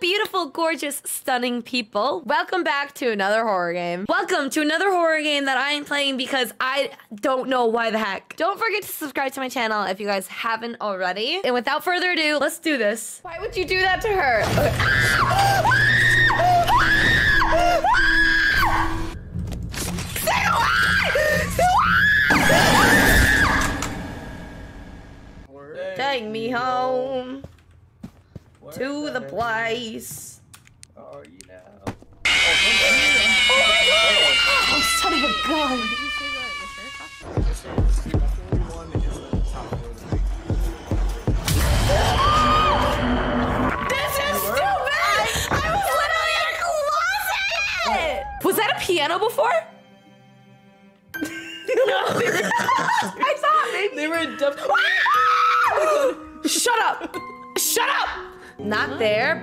beautiful, gorgeous, stunning people. Welcome back to another horror game. Welcome to another horror game that I am playing because I don't know why the heck. Don't forget to subscribe to my channel if you guys haven't already. And without further ado, let's do this. Why would you do that to her? Me home to the place. are you now? Oh, oh, son of a gun.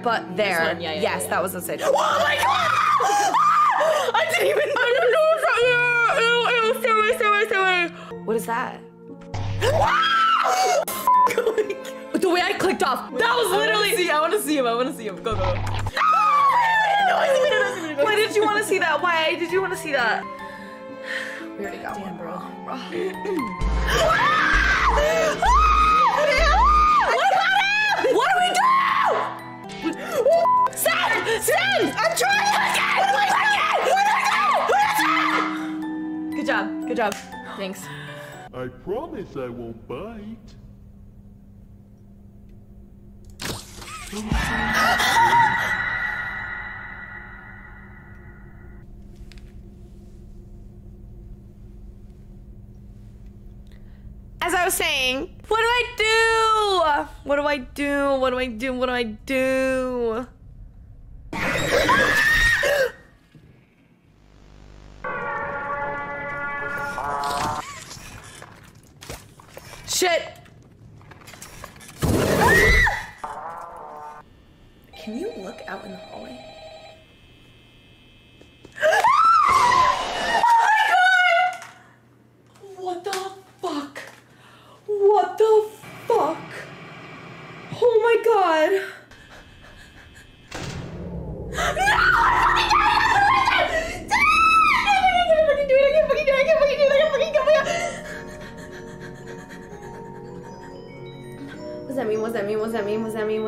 But there. one, yeah, yeah, yes, yeah. that was the same. Oh my god! I didn't even know. Ew, ew, stay away, stay away, stay away. What is that? the way I clicked off, that was literally. See, I want to see him. I want to see him. Go, go. go. Why did you want to see that? Why did you want to see that? We already got Damn, one, bro. Oh Good job. Thanks. I promise I won't bite. As I was saying, what do I do? What do I do? What do I do? What do I do?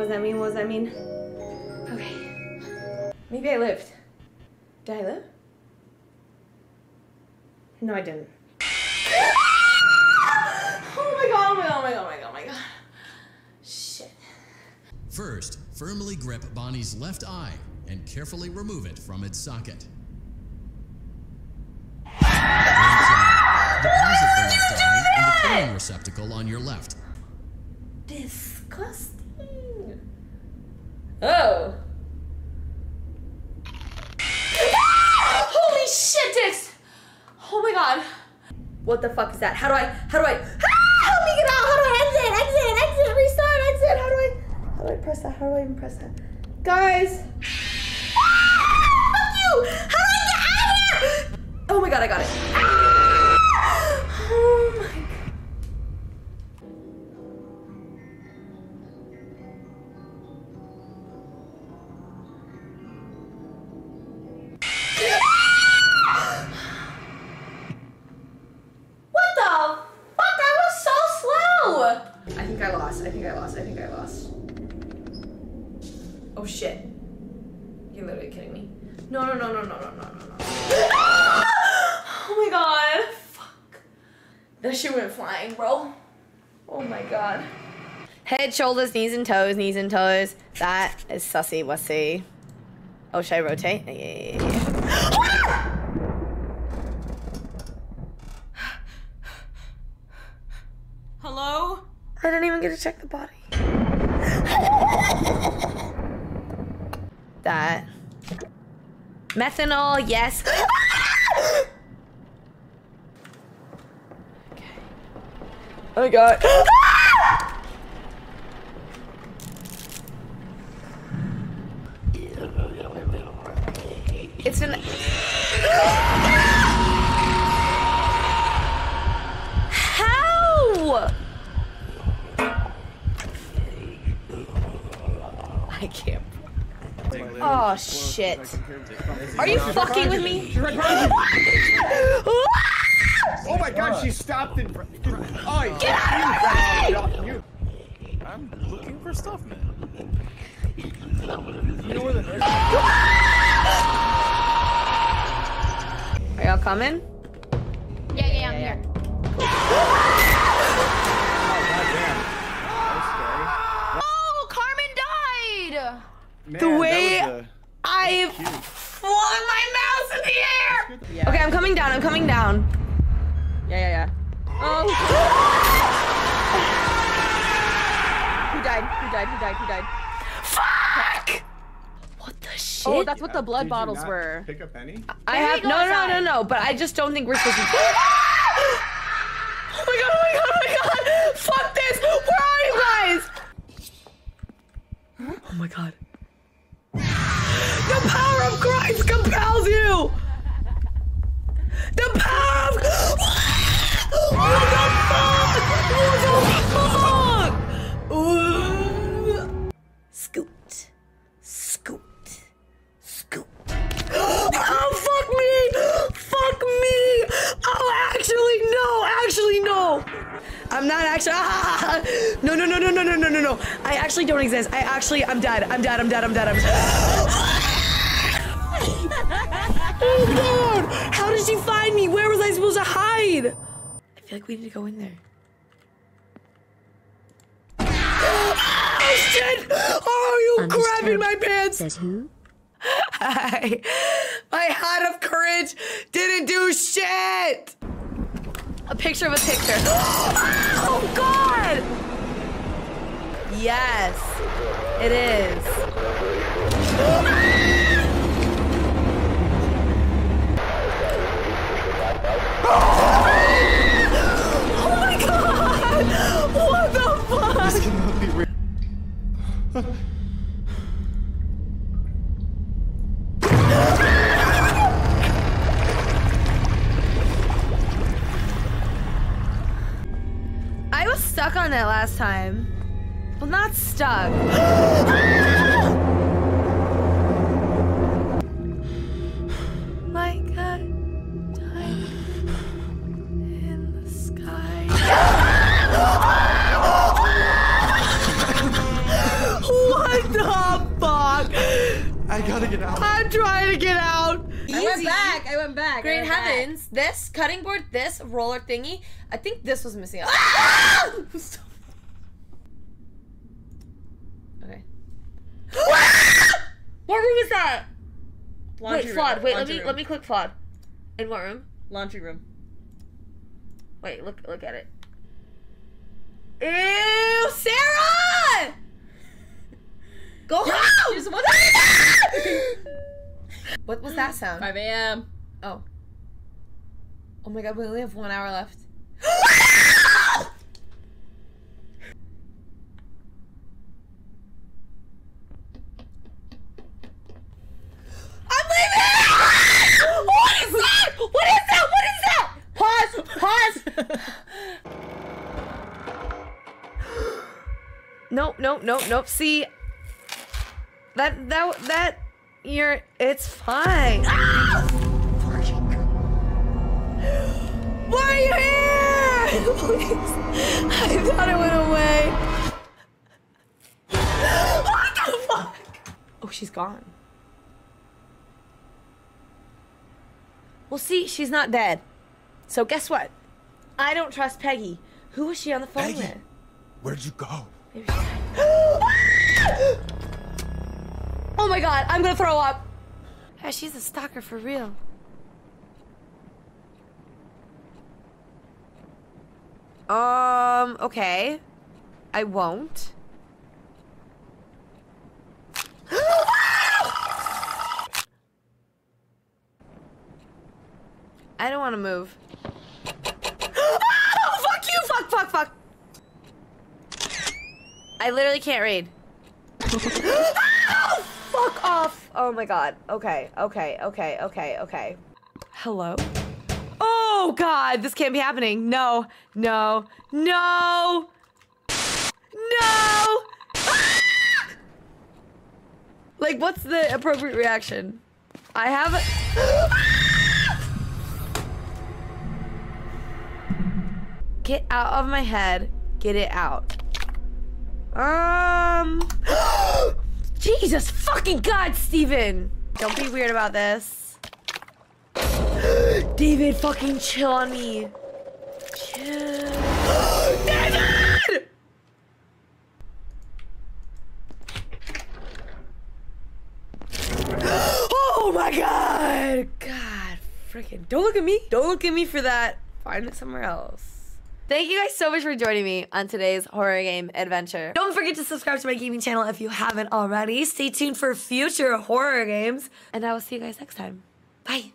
What's that mean? That mean? That mean? Okay. Maybe I lived. Did I live? No, I didn't. Oh my god, oh my god, oh my god, oh my god, oh my god. Shit. First, firmly grip Bonnie's left eye and carefully remove it from its socket. Deposit the left eye in the cleaning receptacle on your left. Disgusting. Oh. Holy shit, dicks! Oh my god. What the fuck is that? How do I, how do I, ah, help me get out! How do I exit, exit, exit, restart, exit? How do I, how do I press that? How do I even press that? Guys. Ah, fuck you! How do I get out of here? Oh my god, I got it. That shit went flying, bro. Oh my god. Head, shoulders, knees and toes, knees and toes. That is sussy wussy. Oh, should I rotate? Yeah, yeah, yeah. Hello? I didn't even get to check the body. that. Methanol, yes. okay. Oh my god. it's an. How? I can't. Oh shit. Are you fucking with me? Oh my god, she stopped in front. Oh, Get out of you. I'm looking for stuff, man. You know where the nurse Are y'all coming? Yeah, yeah, yeah, I'm here. Oh, Carmen died! Man, The way- that was I flung my mouse in the air. Okay, I'm coming down. I'm coming down. Yeah, yeah, yeah. Oh! Who died? Who died? Who died? Who died? Fuck! What the oh, shit? Oh, that's what the uh, blood did you bottles not were. Pick up any? I There have you go, no, no, no, no. But I just don't think we're supposed to. oh my god! Oh my god! Oh my god! Fuck this! Where are you guys? Oh my god! The power of Christ compels you. The power actually. I actually, I'm dead. I'm dead. I'm dead. I'm dead. I'm. oh God! How did she find me? Where was I supposed to hide? I feel like we need to go in there. Oh shit! Oh, you grabbing my pants! Says who? Hi. My hat of courage didn't do shit. A picture of a picture. Oh God. Yes, it is. Oh my God! What the fuck? This cannot be real. I was stuck on that last time. Well, not stuck. like a diamond in the sky. what the fuck? I gotta get out. I'm trying to get out. I went back. I went back. Great went back. heavens! This cutting board, this roller thingy. I think this was missing. Ah! what room is that? Laundry wait. Flawed. Wait, let me room. let me click Flawed. In what room? Laundry room. Wait, look look at it. Ew, Sarah! Go home! What was that sound? 5 a.m. Oh. Oh my god, we only have one hour left. Nope, nope, nope. See, that, that, that, you're, it's fine. Ah! Why are you here? Please. I thought it went away. What the fuck? Oh, she's gone. Well, see, she's not dead. So guess what? I don't trust Peggy. Who was she on the phone Peggy. with? Where'd you go? Maybe she died. oh my god, I'm gonna throw up. Yeah, she's a stalker for real. Um, okay. I won't. I don't want to move. oh, fuck you! Fuck, fuck, fuck! I literally can't read. oh, fuck off! Oh my god. Okay, okay, okay, okay, okay. Hello? Oh god, this can't be happening. No, no, no! No! Ah! Like, what's the appropriate reaction? I have. Get out of my head. Get it out. Um. Jesus fucking God, Steven! Don't be weird about this. David, fucking chill on me. Chill. David! Oh my god! God, freaking. Don't look at me. Don't look at me for that. Find it somewhere else. Thank you guys so much for joining me on today's horror game adventure. Don't forget to subscribe to my gaming channel if you haven't already. Stay tuned for future horror games. And I will see you guys next time. Bye.